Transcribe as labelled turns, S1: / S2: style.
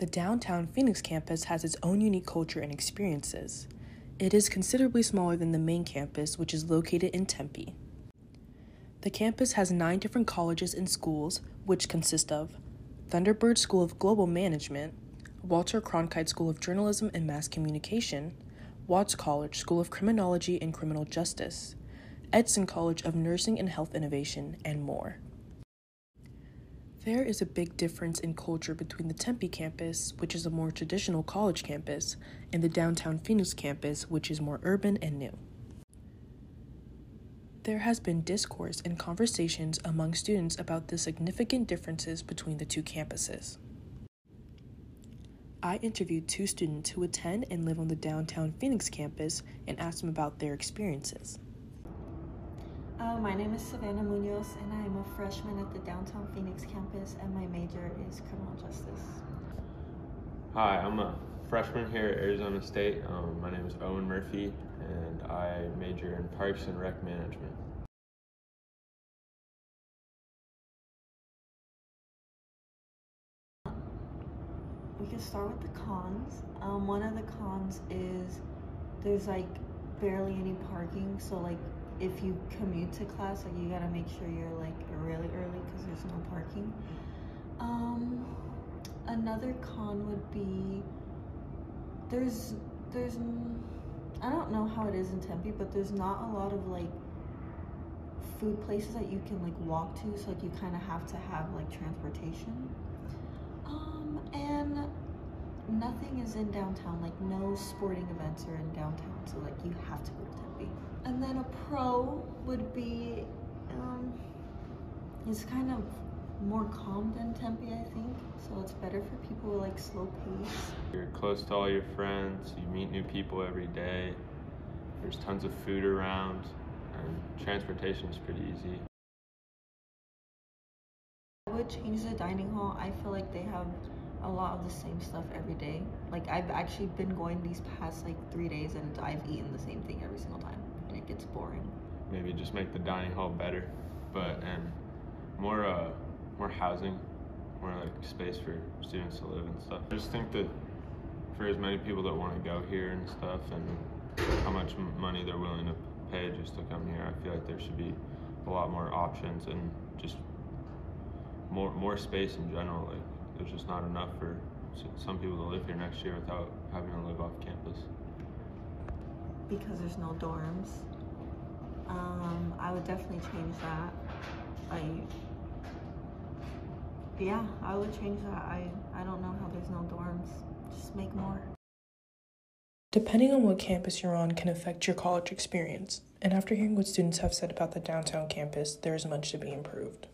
S1: The downtown Phoenix campus has its own unique culture and experiences. It is considerably smaller than the main campus, which is located in Tempe. The campus has nine different colleges and schools, which consist of Thunderbird School of Global Management, Walter Cronkite School of Journalism and Mass Communication, Watts College School of Criminology and Criminal Justice, Edson College of Nursing and Health Innovation, and more. There is a big difference in culture between the Tempe campus, which is a more traditional college campus, and the downtown Phoenix campus, which is more urban and new. There has been discourse and conversations among students about the significant differences between the two campuses. I interviewed two students who attend and live on the downtown Phoenix campus and asked them about their experiences.
S2: Uh, my name is Savannah Munoz, and I am a freshman at the downtown Phoenix campus, and my major is criminal justice.
S3: Hi, I'm a freshman here at Arizona State. Um, my name is Owen Murphy, and I major in Parks and Rec Management.
S2: We can start with the cons. Um, one of the cons is there's like barely any parking, so like if you commute to class, like you gotta make sure you're like really early because there's no parking. Um, another con would be there's there's I don't know how it is in Tempe, but there's not a lot of like food places that you can like walk to, so like you kind of have to have like transportation. Um, and nothing is in downtown. Like no sporting events are in downtown, like you have to go to Tempe. And then a pro would be, um, it's kind of more calm than Tempe, I think. So it's better for people with like slow pace.
S3: You're close to all your friends, you meet new people every day, there's tons of food around, and transportation is pretty easy.
S2: I would change the dining hall. I feel like they have a lot of the same stuff every day. Like I've actually been going these past like three days and I've eaten the same thing every single time. And it gets boring.
S3: Maybe just make the dining hall better, but and more uh more housing, more like space for students to live and stuff. I just think that for as many people that want to go here and stuff, and how much money they're willing to pay just to come here, I feel like there should be a lot more options and just more more space in general. Like there's just not enough for some people to live here next year without having to live off campus.
S2: because there's no dorms. Um, I would definitely change that. I, yeah, I would change that. I, I don't know how there's no dorms. Just make more.
S1: Depending on what campus you're on can affect your college experience, and after hearing what students have said about the downtown campus, there is much to be improved.